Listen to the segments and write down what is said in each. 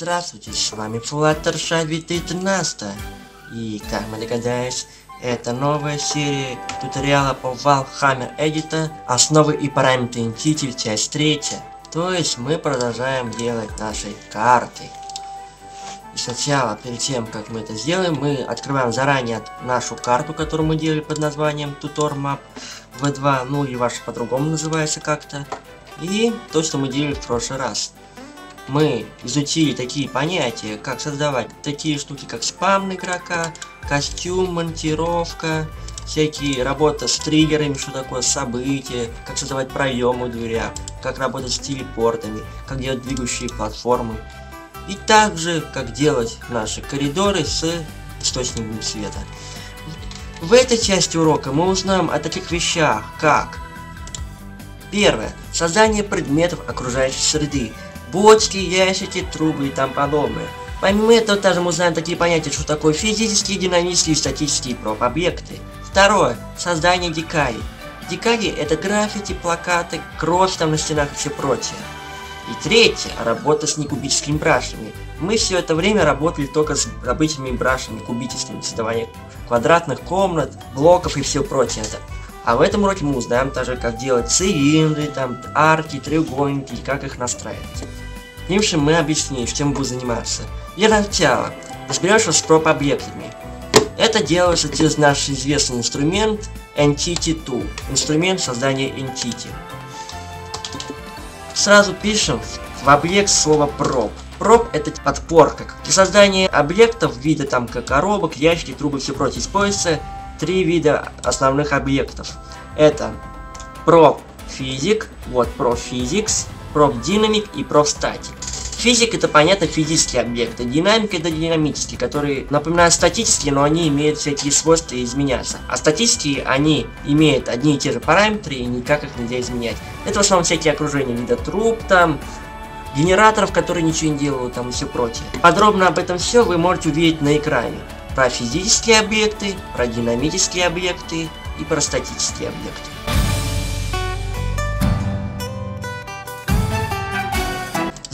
Здравствуйте, с вами Fluttershy 2013 И, как мы догадались, это новая серия туториала по Valhammer Edit Основы и параметры Entity, часть 3 То есть мы продолжаем делать наши карты. И сначала, перед тем, как мы это сделаем, мы открываем заранее нашу карту, которую мы делали под названием Tutor Map V2, ну или ваша по-другому называется как-то. И то, что мы делали в прошлый раз мы изучили такие понятия, как создавать такие штуки, как спам игрока, костюм, монтировка, всякие работа с триггерами, что такое события, как создавать проемы в дверях, как работать с телепортами, как делать двигающие платформы. И также, как делать наши коридоры с источниками света. В этой части урока мы узнаем о таких вещах, как Первое. Создание предметов окружающей среды бочки, ящики, трубы и тому подобное. Помимо этого, также мы узнаем такие понятия, что такое физические, динамические и статические проб-объекты. Второе. Создание дикарей. Дикари это граффити, плакаты, кровь там на стенах и все прочее. И третье. Работа с некубическими брашами. Мы все это время работали только с обычными брашами, кубическими, создавание квадратных комнат, блоков и все прочее. А в этом уроке мы узнаем также, как делать цилиндры, там, арки, треугольники и как их настраивать. Общем, мы объясним, чем буду заниматься. Для начала разберешься с проб-объектами. Это делается через наш известный инструмент Entity Tool, инструмент создания Entity. Сразу пишем в объект слово prop. Проб это подпорка. Для создания объектов вида там как коробок, ящики, трубы и все прочее используется три вида основных объектов. Это Prop Physic, вот Prop Physics, Prop Dynamic и Prop Static. Физик это понятно физические объекты, динамика это динамические, которые напоминают статические, но они имеют всякие свойства изменяться. А статические они имеют одни и те же параметры и никак их нельзя изменять. Это в основном всякие окружения вида труб там, генераторов, которые ничего не делают там и все прочее. Подробно об этом все вы можете увидеть на экране про физические объекты, про динамические объекты и про статические объекты.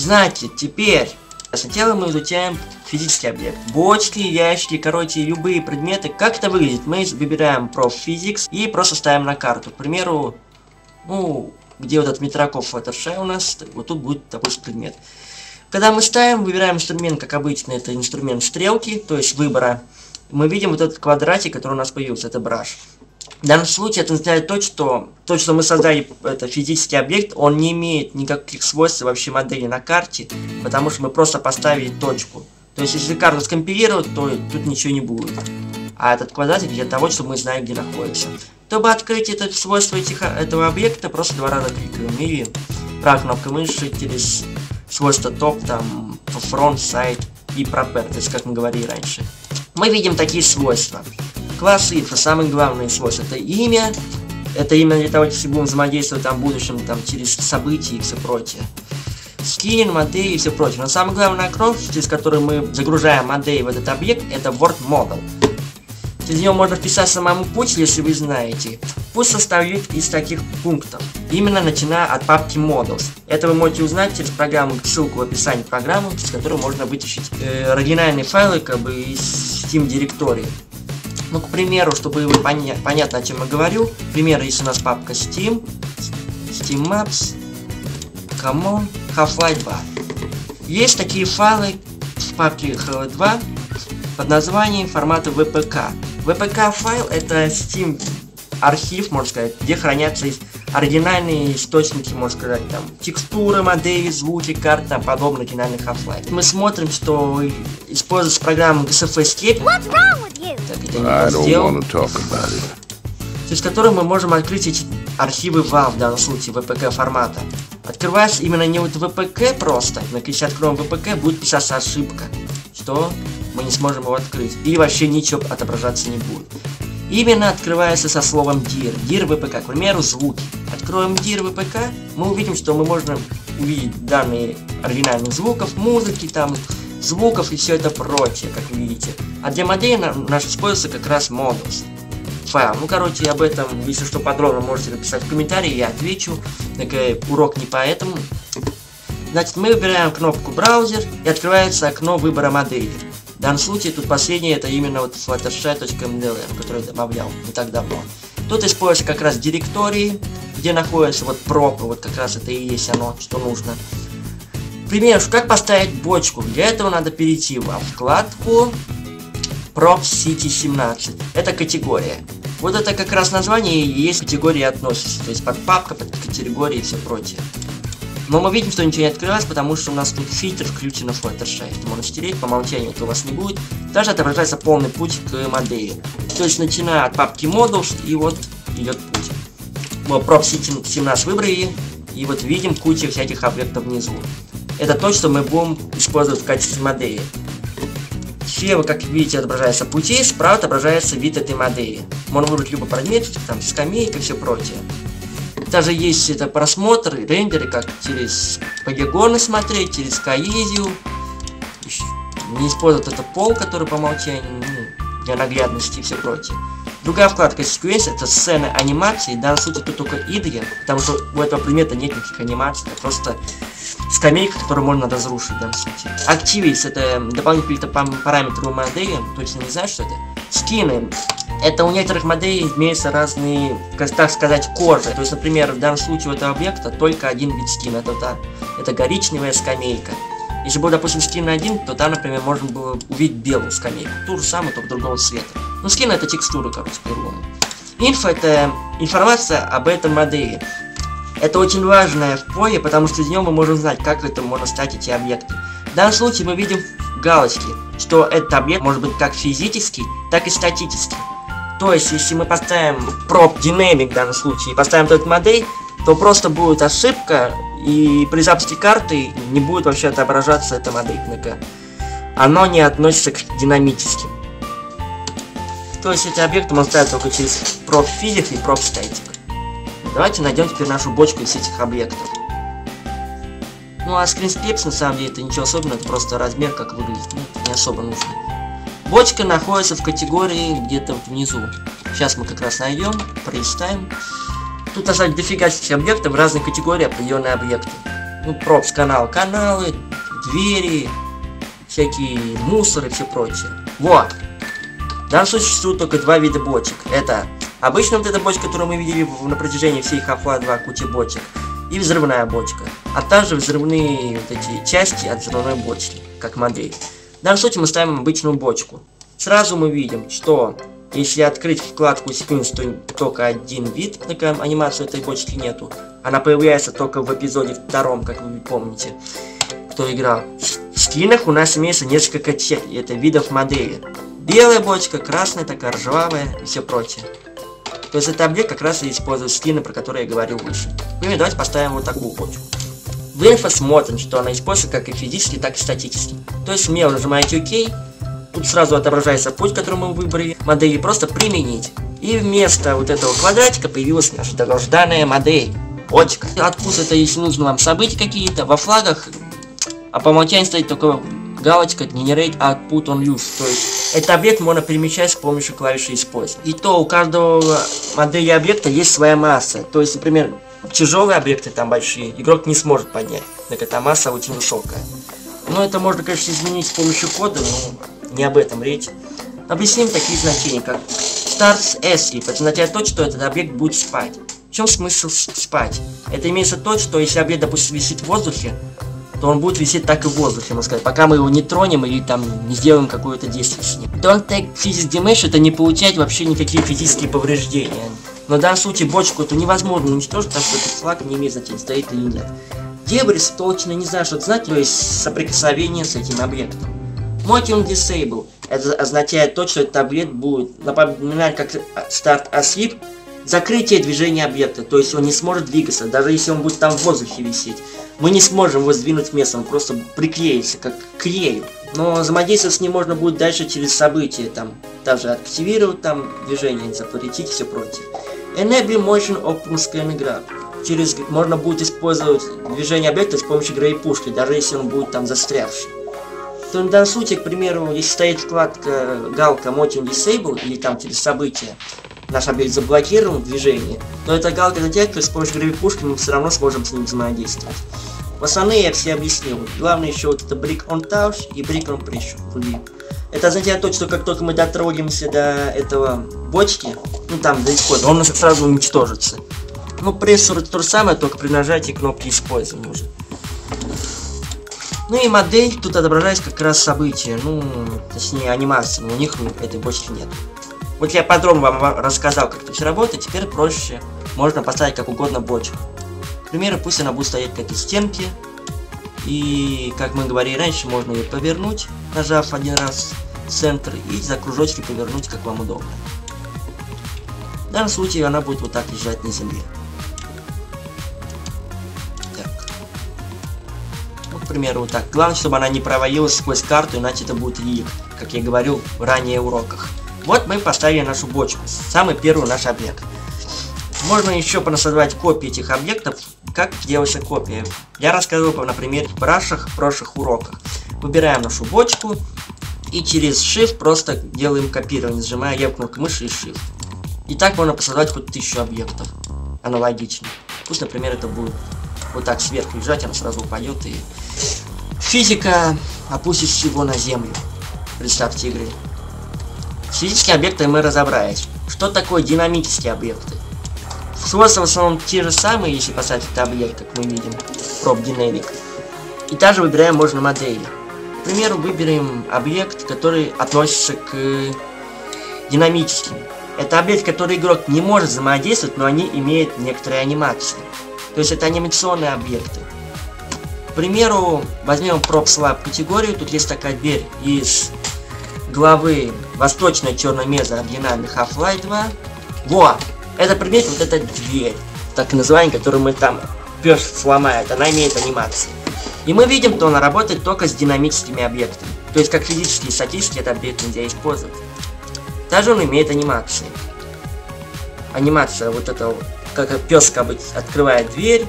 Значит, теперь сначала мы изучаем физический объект. Бочки, ящики, короче, любые предметы. Как это выглядит? Мы выбираем Prof Physics и просто ставим на карту. К примеру, ну, где вот этот Метраков Fluttershy у нас, вот тут будет такой предмет. Когда мы ставим, выбираем инструмент, как обычно, это инструмент стрелки, то есть выбора. Мы видим вот этот квадратик, который у нас появился, это браш. В данном случае это означает то, что то, что мы создали это физический объект, он не имеет никаких свойств вообще модели на карте, потому что мы просто поставили точку. То есть, если карту скомпилировать, то тут ничего не будет. А этот квадратик для того, чтобы мы знаем, где находится. Чтобы открыть это свойство этих, этого объекта, просто два раза кликаем. Или правой кнопкой мыши через свойства топ, там, front, side и properties, как мы говорили раньше. Мы видим такие свойства. Класс info, самое главное свойство, это имя, это именно для того, если будем взаимодействовать там в будущем, там, через события и все прочее. Скин, модель и все прочее. Но самое главное окно, через которое мы загружаем модель в этот объект, это Word Model. Через него можно вписать самому путь, если вы знаете. Путь состоит из таких пунктов, именно начиная от папки Models. Это вы можете узнать через программу, ссылку в описании программы, через которую можно вытащить э, оригинальные файлы как бы из Steam директории. Ну, к примеру, чтобы вы поня понятно, о чем я говорю, к примеру, если у нас папка Steam, Steam Maps, Common, Half-Life 2. Есть такие файлы в папке Half-Life 2 под названием формата VPK. VPK файл это Steam архив, можно сказать, где хранятся оригинальные источники, можно сказать, там, текстуры, модели, звуки, карты, там, подобных оригинальных Half-Life. Мы смотрим, что используется программа GSF Escape. Так, не сделал. Через которую мы можем открыть эти архивы Valve, в данном случае, VPK формата. Открывается именно не вот VPK просто, но если откроем VPK, будет писаться ошибка, что мы не сможем его открыть. Или вообще ничего отображаться не будет. Именно открывается со словом dir. dir vpk, к примеру, звуки. Откроем dir vpk, мы увидим, что мы можем увидеть данные оригинальных звуков, музыки, там, звуков и все это прочее, как видите. А для модели наш используется как раз модус файл. Ну, короче, об этом, если что, подробно можете написать в комментарии, я отвечу. Такой урок не поэтому. Значит, мы выбираем кнопку браузер и открывается окно выбора модели. В данном случае тут последнее это именно вот fluttershy.mdlm, который я добавлял не так давно. Тут используется как раз директории, где находится вот проб, вот как раз это и есть оно, что нужно. Пример, как поставить бочку. Для этого надо перейти во вкладку Prop City 17. Это категория. Вот это как раз название и есть категории относится. То есть под папка, под категории и все прочее. Но мы видим, что ничего не открылось, потому что у нас тут фильтр включен на Fluttershy. Это можно стереть, по умолчанию это у вас не будет. Также отображается полный путь к модели. То есть начиная от папки Models и вот идет путь. Мы Prop City 17 выбрали, и вот видим кучу всяких объектов внизу. Это то, что мы будем использовать в качестве модели. Слева, как видите, отображается пути, справа отображается вид этой модели. Можно выбрать любой предмет, там скамейка и все прочее. Даже есть это просмотр, рендеры, как через полигоны смотреть, через коизию. Не использовать это пол, который по умолчанию, ну, для наглядности и все прочее. Другая вкладка Sequence это сцены анимации. В данном случае тут только идри, потому что у этого предмета нет никаких анимаций, это просто скамейка, которую можно разрушить в данном случае. Activities это дополнительный параметр у модели, точно не знаю, что это. Скины. Это у некоторых моделей имеются разные, так сказать, кожи. То есть, например, в данном случае у этого объекта только один вид скина. Это, это, это коричневая скамейка. Если был, допустим, скин один, то там, например, можно было увидеть белую скамейку. Ту же самую, только другого цвета. Ну, скин это текстура, короче, по-другому. Инфо это информация об этом модели. Это очень важное поле, потому что из него мы можем знать, как это можно стать эти объекты. В данном случае мы видим галочки, что этот объект может быть как физический, так и статический. То есть, если мы поставим prop dynamic в данном случае и поставим только модель, то просто будет ошибка, и при запуске карты не будет вообще отображаться эта модель ПНК. Оно не относится к динамическим. То есть эти объекты можно ставить только через prop physics и prop static. Давайте найдем теперь нашу бочку из этих объектов. Ну а скринскрипс на самом деле это ничего особенного, это просто размер как выглядит, ну, не особо нужно. Бочка находится в категории где-то внизу. Сейчас мы как раз найдем, пролистаем. Тут на самом деле дофига объектов в разных категориях определенные объекты. Ну, пропс канал, каналы, двери, всякие мусоры и все прочее. Вот. В данном случае существует только два вида бочек. Это обычная вот эта бочка, которую мы видели на протяжении всей Half-Life 2 кучи бочек. И взрывная бочка. А также взрывные вот эти части от взрывной бочки, как модель. В данном случае мы ставим обычную бочку. Сразу мы видим, что если открыть вкладку Sequence, то только один вид, такая анимацию этой бочки нету. Она появляется только в эпизоде втором, как вы помните, кто играл. В скинах у нас имеется несколько это видов модели. Белая бочка, красная такая, ржавая и все прочее. То есть это объект как раз и использует скины, про которые я говорил выше. Например, давайте поставим вот такую бочку. В инфо смотрим, что она используется как и физически, так и статически. То есть смело нажимаете ОК, Тут сразу отображается путь, который мы выбрали. Модели просто применить. И вместо вот этого квадратика появилась наша долгожданная модель. Почка. Откуда это, если нужно вам события какие-то, во флагах, а по умолчанию стоит только галочка Generate Output on Use. То есть, этот объект можно перемещать с помощью клавиши использовать. И то у каждого модели объекта есть своя масса. То есть, например, тяжелые объекты там большие, игрок не сможет поднять. Так эта масса очень высокая. Но это можно, конечно, изменить с помощью кода, но не об этом речь. Объясним такие значения, как starts asleep. Это означает то, что этот объект будет спать. В чем смысл спать? Это имеется то, что если объект, допустим, висит в воздухе, то он будет висеть так и в воздухе, можно сказать, пока мы его не тронем или там не сделаем какое-то действие с ним. Don't take physics damage это не получать вообще никакие физические повреждения. Но в данном случае бочку это невозможно уничтожить, потому что этот флаг не имеет значения, стоит или нет. Дебрис точно не знаю, что это значит, то есть соприкосновение с этим объектом. Motion Disable. Это означает то, что этот объект будет напоминать как старт asleep, закрытие движения объекта, то есть он не сможет двигаться, даже если он будет там в воздухе висеть. Мы не сможем его сдвинуть вместо, он просто приклеится, как клею. Но взаимодействовать с ним можно будет дальше через события, там, даже активировать там движение, запретить все прочее. Enable Motion Open Scan Graph. Через, можно будет использовать движение объекта с помощью грей пушки, даже если он будет там застрявший то в данном случае, к примеру, если стоит вкладка галка Motion Disable или там через события, наш объект заблокирован в движении, то эта галка затягивает, с помощью гравипушки мы все равно сможем с ним взаимодействовать. Основные я все объяснил. Главное еще вот это Brick on Touch и Brick on Pressure. Это означает то, что как только мы дотронемся до этого бочки, ну там до исхода, он сразу уничтожится. Ну, прессор это то же самое, только при нажатии кнопки используем уже. Ну и модель тут отображается как раз события, ну, точнее анимация, но у них этой бочки нет. Вот я подробно вам рассказал, как это все работает, теперь проще. Можно поставить как угодно бочку. К примеру, пусть она будет стоять к этой стенке. И, как мы говорили раньше, можно ее повернуть, нажав один раз центр, и за кружочки повернуть, как вам удобно. В данном случае она будет вот так лежать на земле. Так. Ну, к примеру, вот так. Главное, чтобы она не провалилась сквозь карту, иначе это будет рик, как я говорил в ранее уроках. Вот мы поставили нашу бочку, самый первый наш объект. Можно еще понасоздавать копии этих объектов, как делается копия. Я рассказывал на примере брашах в прошлых уроках. Выбираем нашу бочку и через Shift просто делаем копирование, сжимая левую кнопку мыши и Shift. И так можно посоздавать хоть тысячу объектов. Аналогично. Пусть, например, это будет вот так сверху лежать, она сразу упадет и физика опустит его на землю. Представьте игры. С физическими объектами мы разобрались. Что такое динамические объекты? Свойства в основном те же самые, если поставить это объект, как мы видим, проб динамик. И также выбираем можно модели. К примеру, выберем объект, который относится к динамическим. Это объект, который игрок не может взаимодействовать, но они имеют некоторые анимации. То есть это анимационные объекты. К примеру, возьмем Prop Slab категорию. Тут есть такая дверь из главы Восточная Черная Меза оригинальный Half-Life 2. Во! Это предмет, вот эта дверь. Так называемая, которую мы там пес сломает. Она имеет анимации. И мы видим, что она работает только с динамическими объектами. То есть, как физические статистики, этот объект нельзя использовать. Также он имеет анимации. Анимация вот этого, как пес как бы открывает дверь.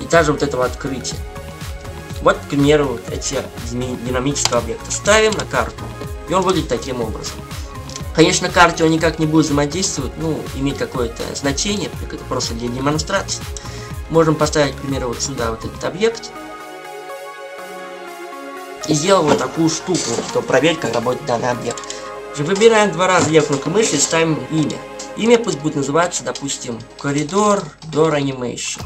И также вот этого открытия. Вот, к примеру, эти динамические объекты. Ставим на карту. И он выглядит таким образом. Конечно, карте он никак не будет взаимодействовать, ну, иметь какое-то значение, это просто для демонстрации. Можем поставить, к примеру, вот сюда вот этот объект. И сделать вот такую штуку, чтобы проверить, как работает данный объект. Выбираем два раза левую мыши и ставим имя. Имя пусть будет называться, допустим, коридор Door Animation.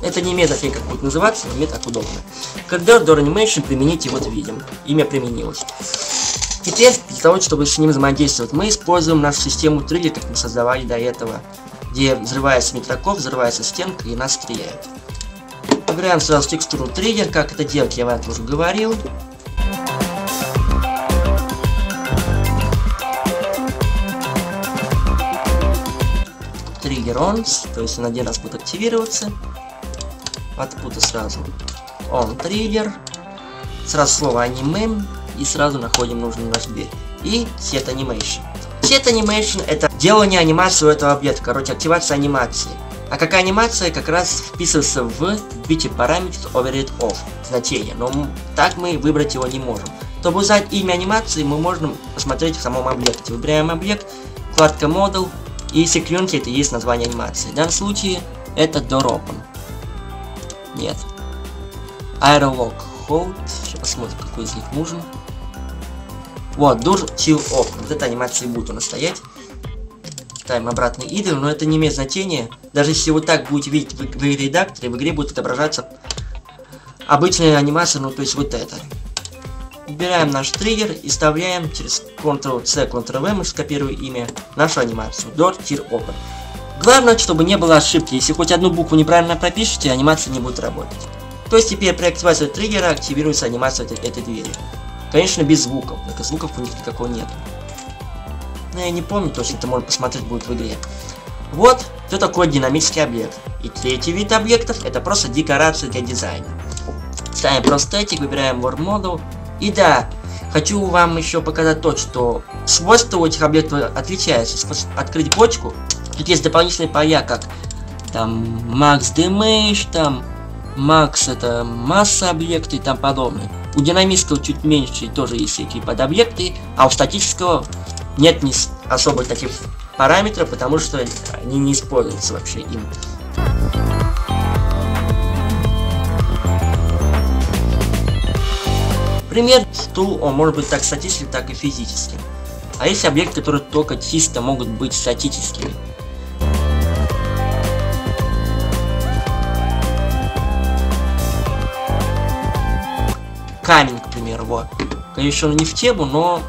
Это не имеет значения, как будет называться, но мне так удобно. Когда Door Animation примените, вот видим. Имя применилось. Теперь, для того, чтобы с ним взаимодействовать, мы используем нашу систему триггер, как мы создавали до этого, где взрывается микроков, взрывается стенка и нас стреляет. Выбираем сразу текстуру триггер, как это делать, я вам уже говорил. Триггер on, то есть он один раз будет активироваться откуда сразу он триггер, сразу слово аниме, и сразу находим нужный наш дверь. И set animation. Set animation это делание анимации у этого объекта, короче, активация анимации. А какая анимация как раз вписывается в бите параметр override off значение, но так мы выбрать его не можем. Чтобы узнать имя анимации, мы можем посмотреть в самом объекте. Выбираем объект, вкладка Model, и Security это есть название анимации. В данном случае это Door Open. Нет. Aerolock Hold. Сейчас посмотрим, какой из них нужен. Вот, Dur Chill Off. Вот эта анимация будет у нас стоять. Ставим обратный идол, но это не имеет значения. Даже если вы так будете видеть в, в редакторе, в игре будет отображаться обычная анимация, ну то есть вот это. Выбираем наш триггер и вставляем через Ctrl-C, Ctrl-V, мы скопируем имя, нашу анимацию. Door Tier Open. Главное, чтобы не было ошибки. Если хоть одну букву неправильно пропишете, анимация не будет работать. То есть теперь при активации триггера активируется анимация этой, этой двери. Конечно, без звуков, так звуков у них никакого нет. Но я не помню точно, это можно посмотреть будет в игре. Вот, что такое динамический объект. И третий вид объектов, это просто декорация для дизайна. Ставим Prosthetic, выбираем World Model. И да, хочу вам еще показать то, что свойства у этих объектов отличаются. Открыть бочку, Тут есть дополнительные поля, как там Макс Damage, там Макс это масса объекта и там подобное. У динамического чуть меньше тоже есть всякие подобъекты, а у статического нет ни особо таких параметров, потому что они не используются вообще им. Пример, что он может быть так статическим, так и физическим. А есть объекты, которые только чисто могут быть статическими. Камень, к примеру, вот. Конечно, не в тему, но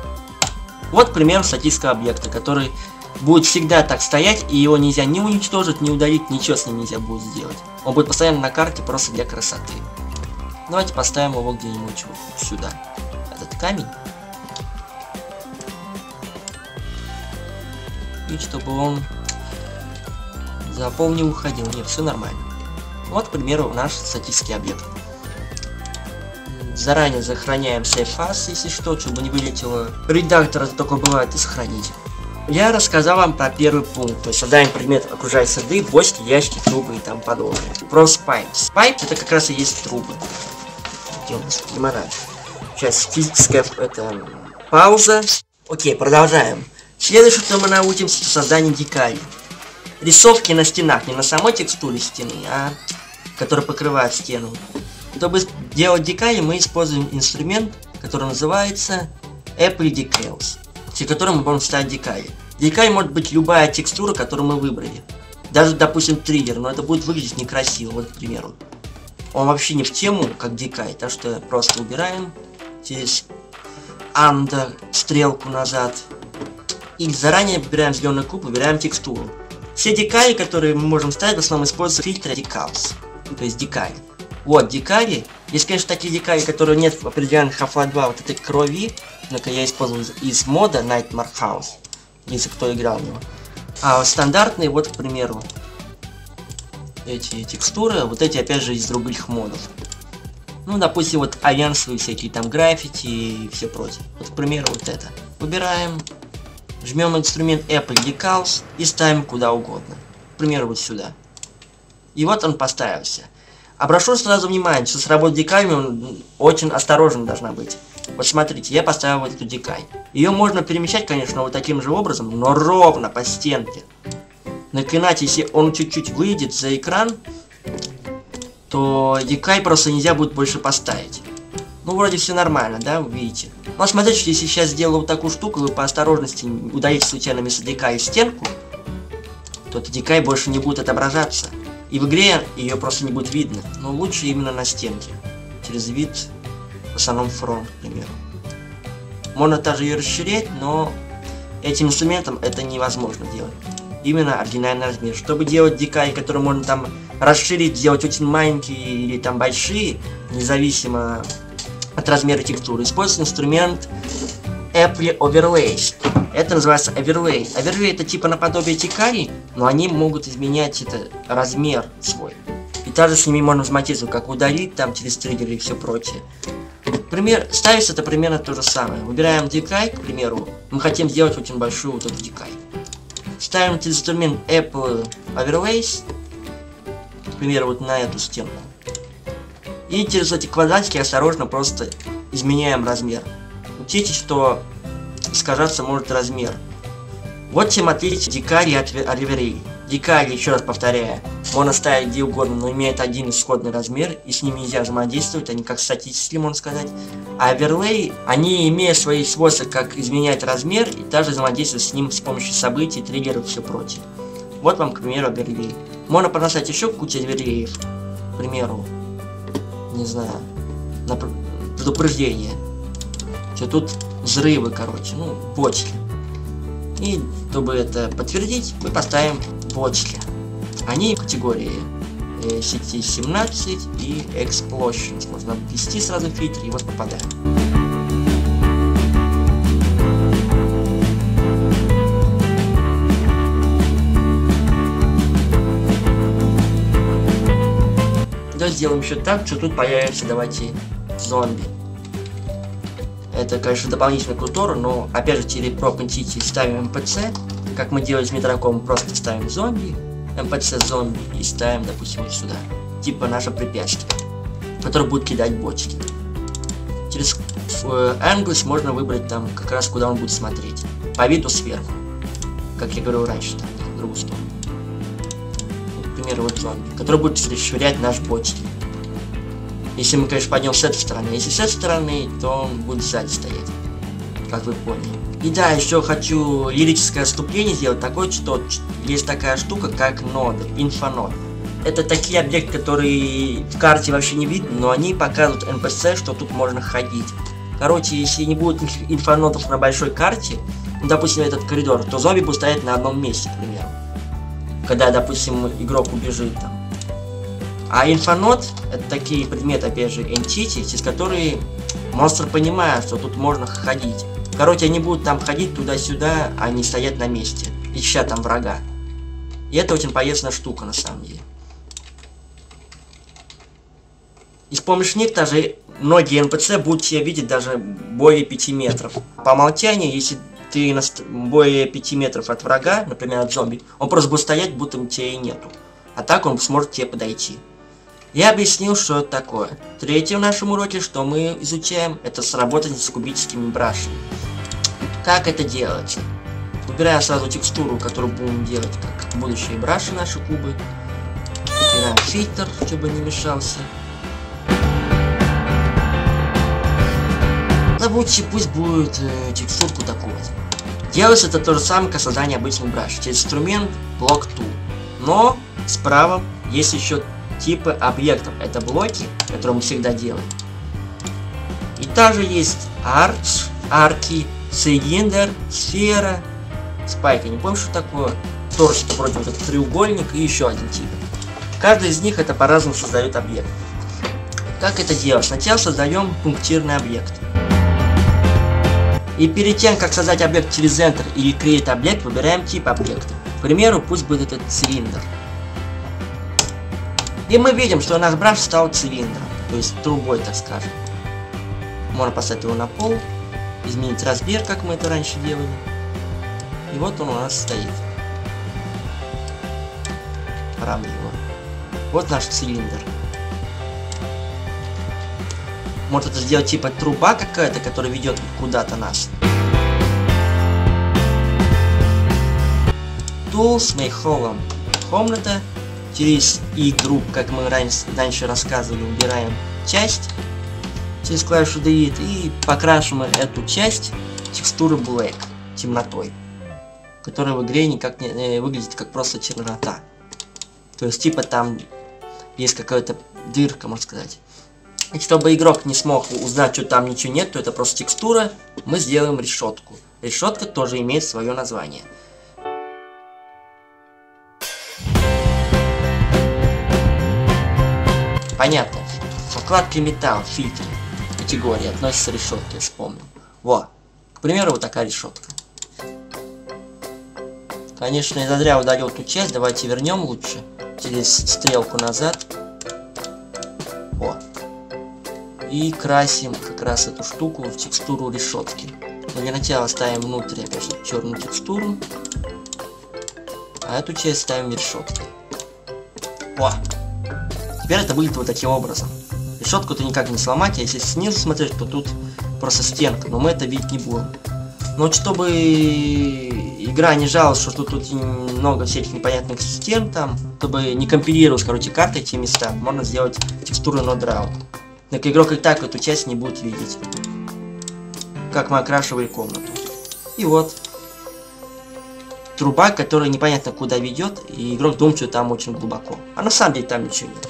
вот пример статического объекта, который будет всегда так стоять, и его нельзя ни уничтожить, ни удалить, ничего с ним нельзя будет сделать. Он будет постоянно на карте просто для красоты. Давайте поставим его где-нибудь вот сюда. Этот камень. И чтобы он за пол не уходил. Нет, все нормально. Вот, к примеру, наш статический объект. Заранее сохраняем сейфас, если что, чтобы не вылетело. Редактор это такое бывает, и сохраните. Я рассказал вам про первый пункт, то есть создаем предмет окружающей среды, бочки, ящики, трубы и тому подобное. Про спайпс. Спайп это как раз и есть трубы. Нас лимонад? Сейчас физическая это пауза. Окей, продолжаем. Следующее, что мы научимся, создание дикарей. Рисовки на стенах, не на самой текстуре стены, а который покрывает стену. Чтобы делать дикари, мы используем инструмент, который называется Apple Decals при котором мы можем ставить дикари. Дикарь может быть любая текстура, которую мы выбрали. Даже, допустим, триггер, но это будет выглядеть некрасиво, вот, к примеру. Он вообще не в тему, как дикарь, так что просто убираем через under стрелку назад. И заранее выбираем зеленый куб, выбираем текстуру. Все дикари, которые мы можем ставить, в основном используют фильтр Decals, то есть дикари. Вот, дикари. Есть, конечно, такие дикари, которые нет в определенных Half-Life 2 вот этой крови, только я использовал из мода Nightmare House, если кто играл в него. А стандартные, вот, к примеру, эти текстуры, вот эти, опять же, из других модов. Ну, допустим, вот альянсовые всякие там граффити и все прочее. Вот, к примеру, вот это. Выбираем, жмем инструмент Apple Decals и ставим куда угодно. К примеру, вот сюда. И вот он поставился. Обращу сразу внимание, что с работой деками очень осторожно должна быть. Вот смотрите, я поставил вот эту дикай. Ее можно перемещать, конечно, вот таким же образом, но ровно по стенке. Наклинать, если он чуть-чуть выйдет за экран, то дикай просто нельзя будет больше поставить. Ну, вроде все нормально, да, вы видите. Но смотрите, если сейчас сделаю вот такую штуку, вы по осторожности удалите случайно вместо дикай стенку, то дикай больше не будет отображаться. И в игре ее просто не будет видно. Но лучше именно на стенке. Через вид в основном фронт, к примеру. Можно также ее расширять, но этим инструментом это невозможно делать. Именно оригинальный размер. Чтобы делать дикаи, которые можно там расширить, сделать очень маленькие или там большие, независимо от размера текстуры, используется инструмент Apple Overlays. Это называется Overlay. Overlay это типа наподобие тикари, но они могут изменять это размер свой. И также с ними можно взаимодействовать, как удалить там через триггеры и все прочее. Пример, ставится это примерно то же самое. Выбираем дикай, к примеру. Мы хотим сделать очень большую вот эту дикай. Ставим этот инструмент Apple Overlays, к примеру, вот на эту стенку. И через эти квадратики осторожно просто изменяем размер. Учтите, что искажаться может размер. Вот смотрите дикари от Оливерей. Дикари, еще раз повторяю, можно ставить где угодно, но имеет один исходный размер, и с ними нельзя взаимодействовать, они как статические, можно сказать. А оверлей, они имеют свои свойства, как изменять размер, и также взаимодействовать с ним с помощью событий, триггеров и все прочее. Вот вам, к примеру, оверлей. Можно поставить еще кучу оверлеев, к примеру, не знаю, на предупреждение. Что тут взрывы, короче, ну, бочки. И чтобы это подтвердить, мы поставим бочки. Они в категории э, сети 17 и Explosions. Можно ввести сразу фильтр и вот попадаем. Давайте сделаем еще так, что тут появится, давайте, зомби. Это, конечно, дополнительный культура, но, опять же, телепроп Entity ставим МПЦ, как мы делали с Метроком, просто ставим зомби, МПЦ зомби и ставим, допустим, вот сюда. Типа наше препятствие, которое будет кидать бочки. Через э, Angus можно выбрать там как раз куда он будет смотреть. По виду сверху. Как я говорил раньше, там, в другую сторону. Примеру, вот зомби, который будет расширять наш бочки. Если мы, конечно, пойдем с этой стороны. Если с этой стороны, то он будет сзади стоять. Как вы поняли. И да, еще хочу лирическое отступление сделать. Такое, что есть такая штука, как ноды, инфонод. Это такие объекты, которые в карте вообще не видно, но они показывают NPC, что тут можно ходить. Короче, если не будет инфонодов на большой карте, ну, допустим, этот коридор, то зомби будут стоять на одном месте, к примеру. Когда, допустим, игрок убежит там. А инфонод это такие предметы, опять же, entity, через которые монстр понимает, что тут можно ходить. Короче, они будут там ходить туда-сюда, а не стоять на месте, ища там врага. И это очень полезная штука, на самом деле. И с помощью них даже многие NPC будут тебя видеть даже более 5 метров. По умолчанию, если ты более 5 метров от врага, например, от зомби, он просто будет стоять, будто тебя и нету. А так он сможет тебе подойти. Я объяснил, что это такое. Третье в нашем уроке, что мы изучаем, это сработать с кубическими брашами. Как это делается? Выбираем сразу текстуру, которую будем делать, как будущие браши наши кубы. Выбираем фильтр, чтобы не мешался. Забудьте, пусть будет э, текстурку такую. Делается это то же самое, как создание обычных браш. Через инструмент блок tool. Но справа есть еще типы объектов. Это блоки, которые мы всегда делаем. И также есть арч, арки, цилиндр, сфера, спайка. Не помню, что такое. Тоже вроде вот этот треугольник и еще один тип. Каждый из них это по-разному создает объект. Как это делать? Сначала создаем пунктирный объект. И перед тем, как создать объект через Enter или Create объект, выбираем тип объекта. К примеру, пусть будет этот цилиндр. И мы видим, что наш браш стал цилиндром, то есть трубой, так скажем. Можно поставить его на пол, изменить размер, как мы это раньше делали. И вот он у нас стоит. Его. Вот наш цилиндр. Может это сделать типа труба какая-то, которая ведет куда-то нас. Tools, make home. Комната. Через и групп, как мы раньше, раньше рассказывали, убираем часть через клавишу Delete и покрашиваем эту часть текстуры Black, темнотой, которая в игре никак не э, выглядит как просто чернота. То есть типа там есть какая-то дырка, можно сказать. И чтобы игрок не смог узнать, что там ничего нет, то это просто текстура, мы сделаем решетку. Решетка тоже имеет свое название. Понятно. Вкладка металл, фильтр, категории относится решетки, я вспомнил. Во. К примеру, вот такая решетка. Конечно, я зря удалил эту часть, давайте вернем лучше. Через стрелку назад и красим как раз эту штуку в текстуру решетки. Но для начала ставим внутрь опять же черную текстуру, а эту часть ставим решеткой. О! Теперь это выглядит вот таким образом. Решетку ты никак не сломать, а если снизу смотреть, то тут просто стенка, но мы это видеть не будем. Но чтобы игра не жаловалась, что тут, тут много всяких непонятных стен там, чтобы не компилировать, короче, карты эти места, можно сделать No Draw. Так игрок и так эту часть не будет видеть. Как мы окрашивали комнату. И вот. Труба, которая непонятно куда ведет, и игрок думает, что там очень глубоко. А на самом деле там ничего нет.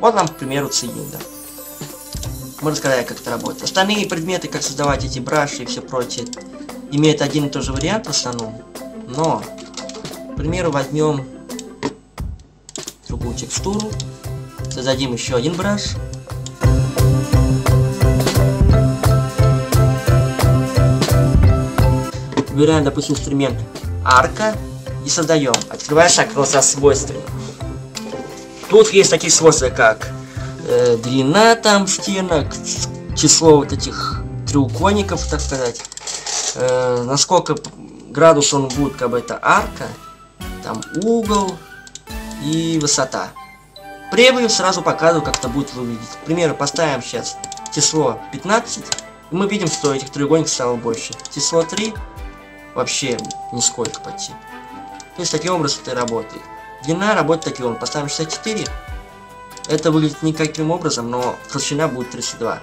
Вот нам, к примеру, цилиндр. Можно сказать, как это работает. Остальные предметы, как создавать эти браши и все прочее, имеют один и тот же вариант в основном. Но, к примеру, возьмем другую текстуру, создадим еще один браш, выбираем, допустим, инструмент арка и создаем. Открываешь окно со свойствами. Тут есть такие свойства, как э, длина там стенок, число вот этих треугольников, так сказать, э, насколько градус он будет, как бы это арка, там угол и высота. Превью сразу показываю, как это будет выглядеть. К примеру, поставим сейчас число 15, и мы видим, что этих треугольников стало больше. Число 3 вообще нисколько почти. То есть таким образом это работает. Длина работает таким образом. Поставим 64. Это выглядит никаким образом, но толщина будет 32.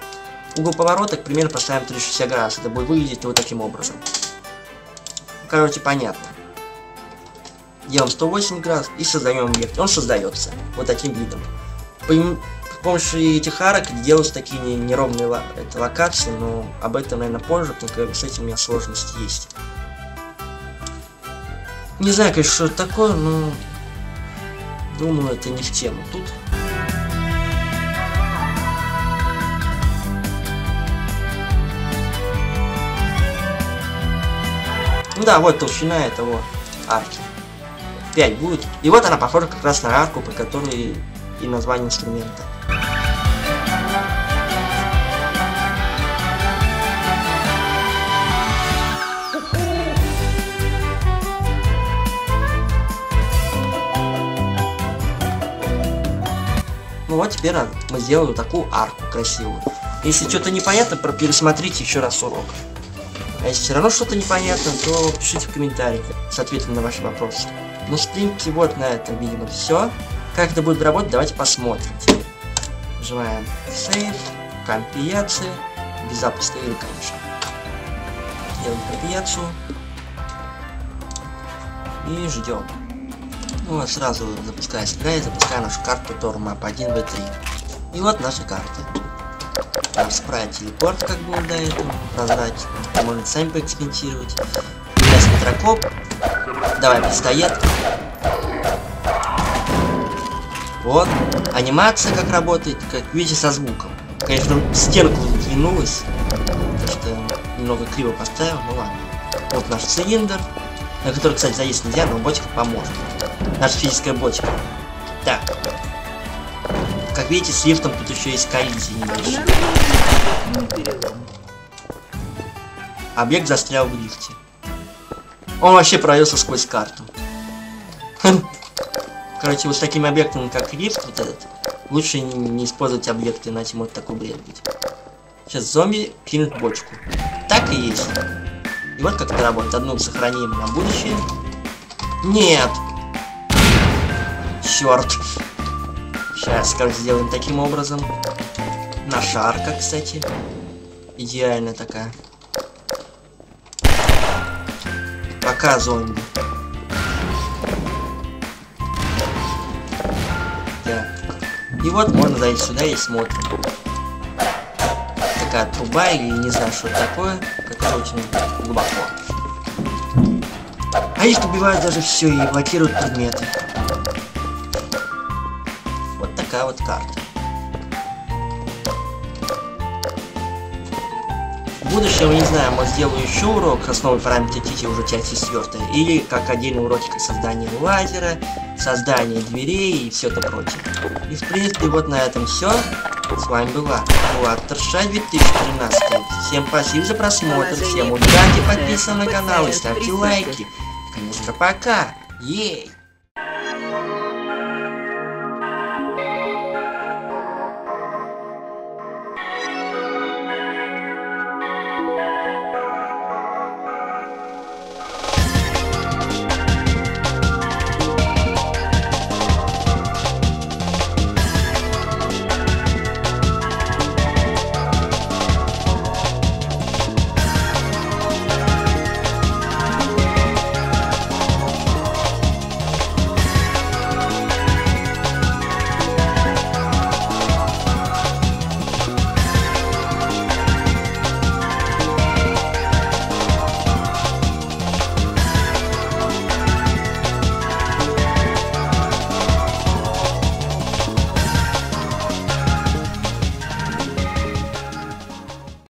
Угол поворота, к примеру, поставим 360 градусов. Это будет выглядеть вот таким образом. Короче, понятно. Делаем 180 градусов и создаем объект. Он создается вот таким видом. С помощью этих арок делаются такие неровные ло это, локации, но об этом, наверное, позже, потому что с этим у меня сложности есть. Не знаю, конечно, что это такое, но думаю, это не в тему тут. Ну да, вот толщина этого арки. 5 будет. И вот она похожа как раз на арку, по которой и название инструмента. Вот теперь мы сделали такую арку красивую. Если что-то непонятно, пересмотрите еще раз урок. А если все равно что-то непонятно, то пишите в комментариях с ответом на ваши вопросы. Ну, в вот на этом, видимо, все. Как это будет работать, давайте посмотрим. Нажимаем Save, компиляция, без запуска или, конечно. Делаем компиляцию. И ждем. Ну, вот сразу запускается игра и запускаем нашу карту Tormap 1 v 3 И вот наша карта. Там спрайт телепорт, как было до этого, прозрачно. Можно сами поэкспериментировать. Лес метрокоп. Давай, пистолет. Вот. Анимация как работает, как видите, со звуком. Конечно, стенка сдвинулась. Потому что немного криво поставил, ну ладно. Вот наш цилиндр, на который, кстати, заесть нельзя, но бочка поможет. Наша физическая бочка. Так, как видите, с лифтом тут еще есть коллизии небольшие. Объект застрял в лифте. Он вообще провелся сквозь карту. Короче, вот с такими объектами, как лифт, вот этот, лучше не использовать объекты, иначе может такой бред быть. Сейчас зомби кинут бочку. Так и есть. И вот как это работает. Одну сохраним на будущее. Нет! Черт! Сейчас, как сделаем таким образом. Наша арка, кстати. Идеальная такая. Пока зомби. Так. И вот можно зайти сюда и смотрим. Такая труба или не знаю, что такое, которая очень глубоко. А их убивают даже все и блокируют предметы такая вот карта. В будущем, не знаю, может сделаю еще урок основы параметра Тити уже часть четвертая, или как отдельный урочек создания лазера, создание дверей и все это прочее. И в принципе вот на этом все. С вами была Влад Торша 2013. Всем спасибо за просмотр, всем удачи, подписывайтесь на канал и ставьте лайки. Конечно, пока. Ей!